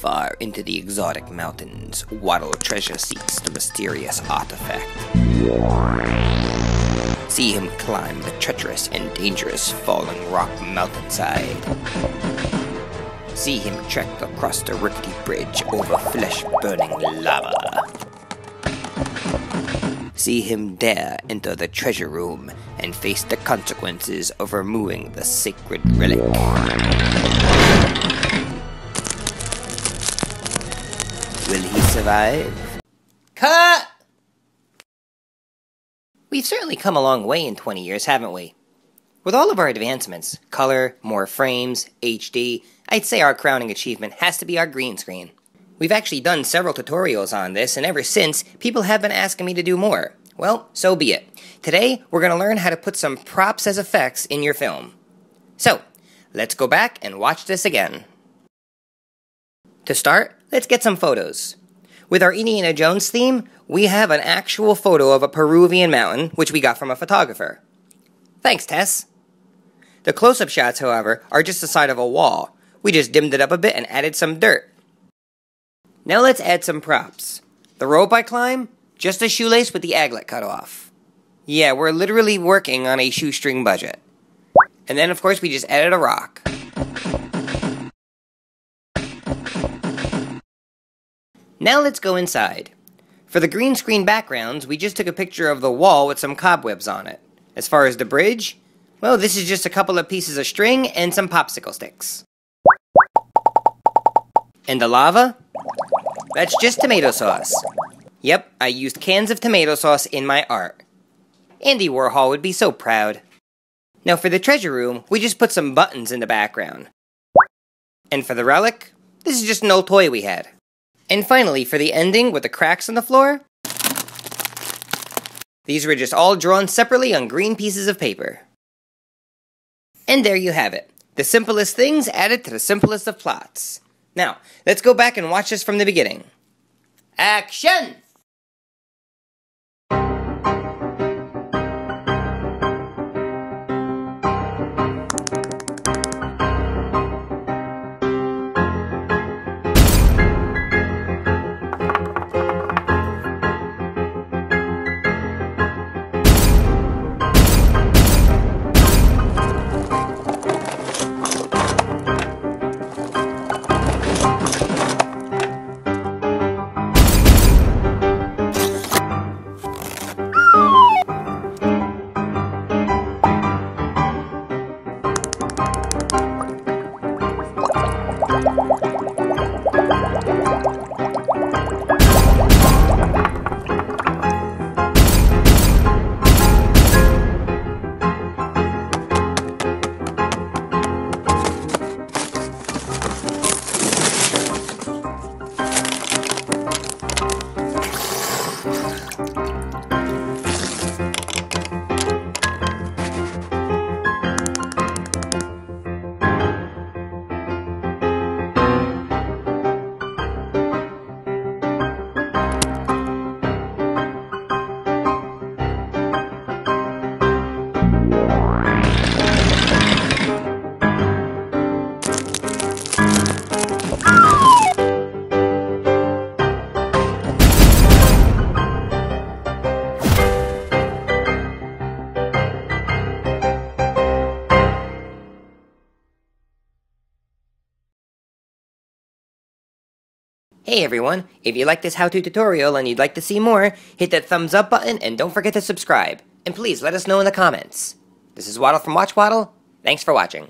Far into the exotic mountains, Waddle Treasure seeks the mysterious artifact. See him climb the treacherous and dangerous falling rock mountainside. See him trek across the rickety bridge over flesh-burning lava. See him dare enter the treasure room and face the consequences of removing the sacred relic. Will he survive? Cut! We've certainly come a long way in 20 years, haven't we? With all of our advancements, color, more frames, HD, I'd say our crowning achievement has to be our green screen. We've actually done several tutorials on this, and ever since, people have been asking me to do more. Well, so be it. Today, we're going to learn how to put some props as effects in your film. So, let's go back and watch this again. To start, let's get some photos. With our Indiana Jones theme, we have an actual photo of a Peruvian mountain, which we got from a photographer. Thanks, Tess. The close-up shots, however, are just the side of a wall. We just dimmed it up a bit and added some dirt. Now let's add some props. The rope I climb, just a shoelace with the aglet cut off. Yeah, we're literally working on a shoestring budget. And then, of course, we just added a rock. Now let's go inside. For the green screen backgrounds, we just took a picture of the wall with some cobwebs on it. As far as the bridge, well, this is just a couple of pieces of string and some popsicle sticks. And the lava? That's just tomato sauce. Yep, I used cans of tomato sauce in my art. Andy Warhol would be so proud. Now for the treasure room, we just put some buttons in the background. And for the relic, this is just an old toy we had. And finally, for the ending with the cracks on the floor, these were just all drawn separately on green pieces of paper. And there you have it. The simplest things added to the simplest of plots. Now, let's go back and watch this from the beginning. Action! Hey everyone, if you like this how-to tutorial and you'd like to see more, hit that thumbs up button and don't forget to subscribe. And please let us know in the comments. This is Waddle from Watch Waddle. Thanks for watching.